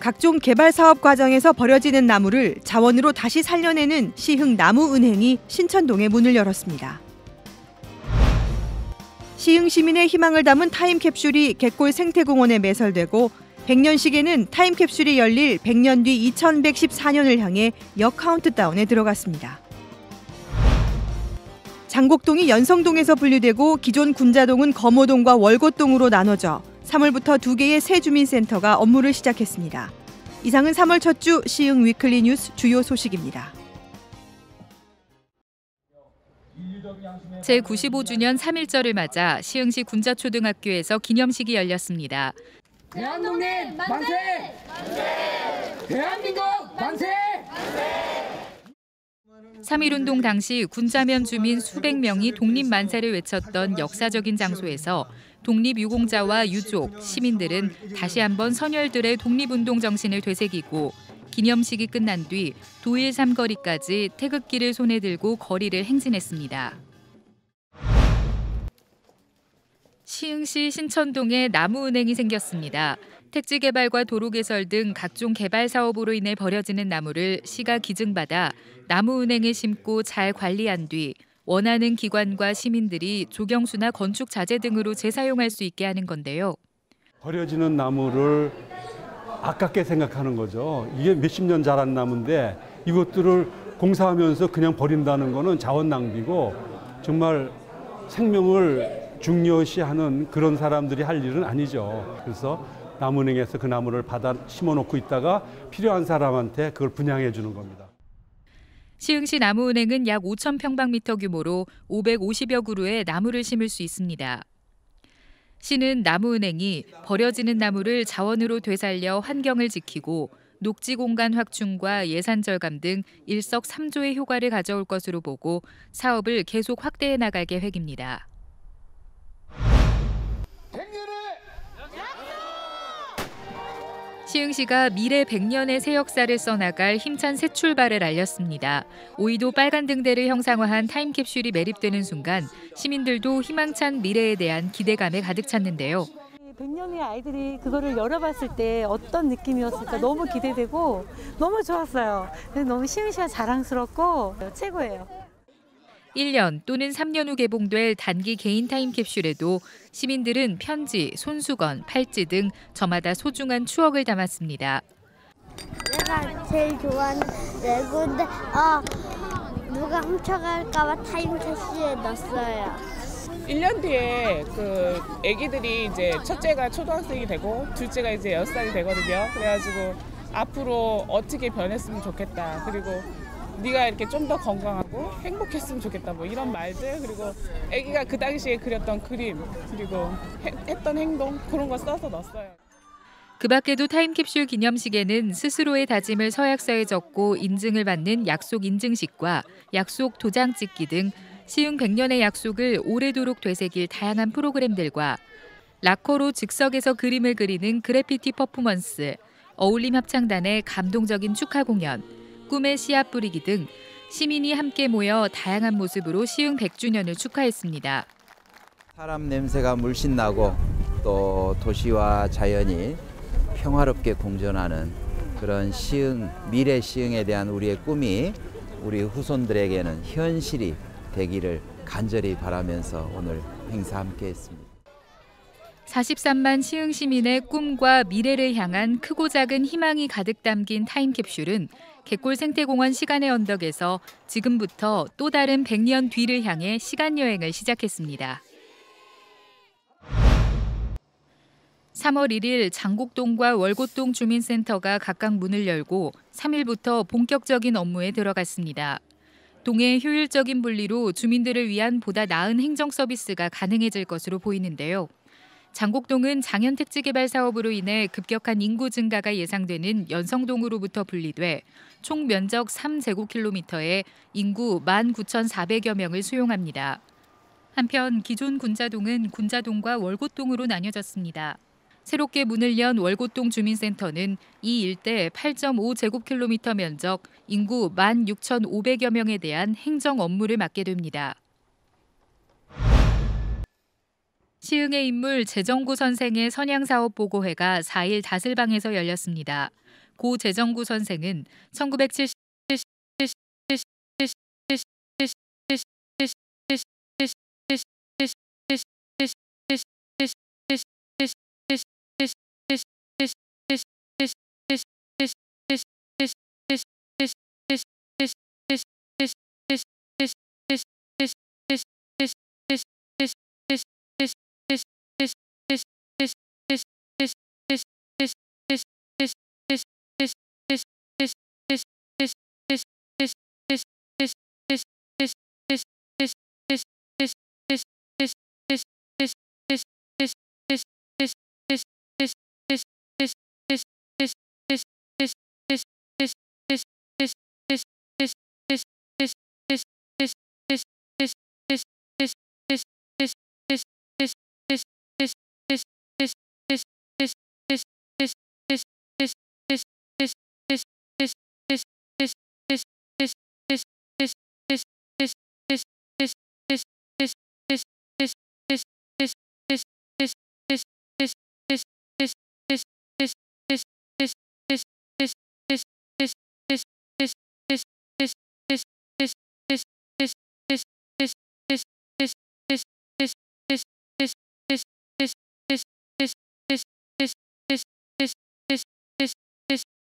각종 개발 사업 과정에서 버려지는 나무를 자원으로 다시 살려내는 시흥 나무은행이 신천동에 문을 열었습니다. 시흥 시민의 희망을 담은 타임캡슐이 갯골 생태공원에 매설되고 100년식에는 타임캡슐이 열릴 100년 뒤 2114년을 향해 역 카운트다운에 들어갔습니다. 장곡동이 연성동에서 분리되고 기존 군자동은 검호동과 월곶동으로 나눠져 3월부터 두 개의 새 주민센터가 업무를 시작했습니다. 이상은 3월 첫 주 시흥 위클리 뉴스 주요 소식입니다. 제95주년 3.1절을 맞아 시흥시 군자초등학교에서 기념식이 열렸습니다. 대한독립 만세! 대한민국 만세! 3.1운동 당시 군자면 주민 수백 명이 독립만세를 외쳤던 역사적인 장소에서 독립유공자와 유족, 시민들은 다시 한번 선열들의 독립운동 정신을 되새기고 기념식이 끝난 뒤 도일 삼거리까지 태극기를 손에 들고 거리를 행진했습니다. 시흥시 신천동에 나무은행이 생겼습니다. 택지 개발과 도로 개설 등 각종 개발 사업으로 인해 버려지는 나무를 시가 기증받아 나무은행에 심고 잘 관리한 뒤 원하는 기관과 시민들이 조경수나 건축 자재 등으로 재사용할 수 있게 하는 건데요. 버려지는 나무를 아깝게 생각하는 거죠. 이게 몇십 년 자란 나무인데 이것들을 공사하면서 그냥 버린다는 거는 자원 낭비고 정말 생명을 중요시하는 그런 사람들이 할 일은 아니죠. 그래서 나무은행에서 그 나무를 받아 심어놓고 있다가 필요한 사람한테 그걸 분양해 주는 겁니다. 시흥시 나무은행은 약 5천 평방미터 규모로 550여 그루의 나무를 심을 수 있습니다. 시는 나무은행이 버려지는 나무를 자원으로 되살려 환경을 지키고 녹지 공간 확충과 예산 절감 등 일석 삼조의 효과를 가져올 것으로 보고 사업을 계속 확대해 나갈 계획입니다. 시흥시가 미래 100년의 새 역사를 써나갈 힘찬 새 출발을 알렸습니다. 오이도 빨간 등대를 형상화한 타임캡슐이 매립되는 순간 시민들도 희망찬 미래에 대한 기대감에 가득 찼는데요. 100년의 아이들이 그거를 열어봤을 때 어떤 느낌이었을까 너무 기대되고 너무 좋았어요. 너무 시흥시가 자랑스럽고 최고예요. 1년 또는 3년 후 개봉될 단기 개인 타임캡슐에도 시민들은 편지, 손수건, 팔찌 등 저마다 소중한 추억을 담았습니다. 내가 제일 좋아하는 레고인데 아 누가 훔쳐갈까 봐 타임캡슐에 넣었어요. 1년 뒤에 그 아기들이 이제 첫째가 초등학생이 되고 둘째가 이제 6살이 되거든요. 그래가지고 앞으로 어떻게 변했으면 좋겠다. 그리고 네가 이렇게 좀 더 건강하고 행복했으면 좋겠다. 뭐 이런 말들. 그리고 아기가 그 당시에 그렸던 그림. 그리고 해, 했던 행동. 그런 거 써서 넣었어요. 그 밖에도 타임캡슐 기념식에는 스스로의 다짐을 서약서에 적고 인증을 받는 약속 인증식과 약속 도장 찍기 등 시흥 100년의 약속을 오래도록 되새길 다양한 프로그램들과 라커로 즉석에서 그림을 그리는 그래피티 퍼포먼스, 어울림 합창단의 감동적인 축하 공연, 꿈의 씨앗 뿌리기 등 시민이 함께 모여 다양한 모습으로 시흥 100주년을 축하했습니다. 사람 냄새가 물씬 나고 또 도시와 자연이 평화롭게 공존하는 그런 시흥 미래 시흥에 대한 우리의 꿈이 우리 후손들에게는 현실이 되기를 간절히 바라면서 오늘 행사 함께 했습니다. 43만 시흥 시민의 꿈과 미래를 향한 크고 작은 희망이 가득 담긴 타임캡슐은 갯골 생태공원 시간의 언덕에서 지금부터 또 다른 100년 뒤를 향해 시간 여행을 시작했습니다. 3월 1일 장곡동과 월곶동 주민센터가 각각 문을 열고 3일부터 본격적인 업무에 들어갔습니다. 동의 효율적인 분리로 주민들을 위한 보다 나은 행정 서비스가 가능해질 것으로 보이는데요. 장곡동은 장현 택지 개발 사업으로 인해 급격한 인구 증가가 예상되는 연성동으로부터 분리돼 총 면적 3제곱킬로미터에 인구 19,400여 명을 수용합니다. 한편 기존 군자동은 군자동과 월곶동으로 나뉘어졌습니다. 새롭게 문을 연 월곶동 주민센터는 이 일대 8.5제곱킬로미터 면적 인구 16,500여 명에 대한 행정 업무를 맡게 됩니다. 시흥의 인물 재정구 선생의 선양사업 보고회가 4일 다슬방에서 열렸습니다. 고 재정구 선생은 1970 this this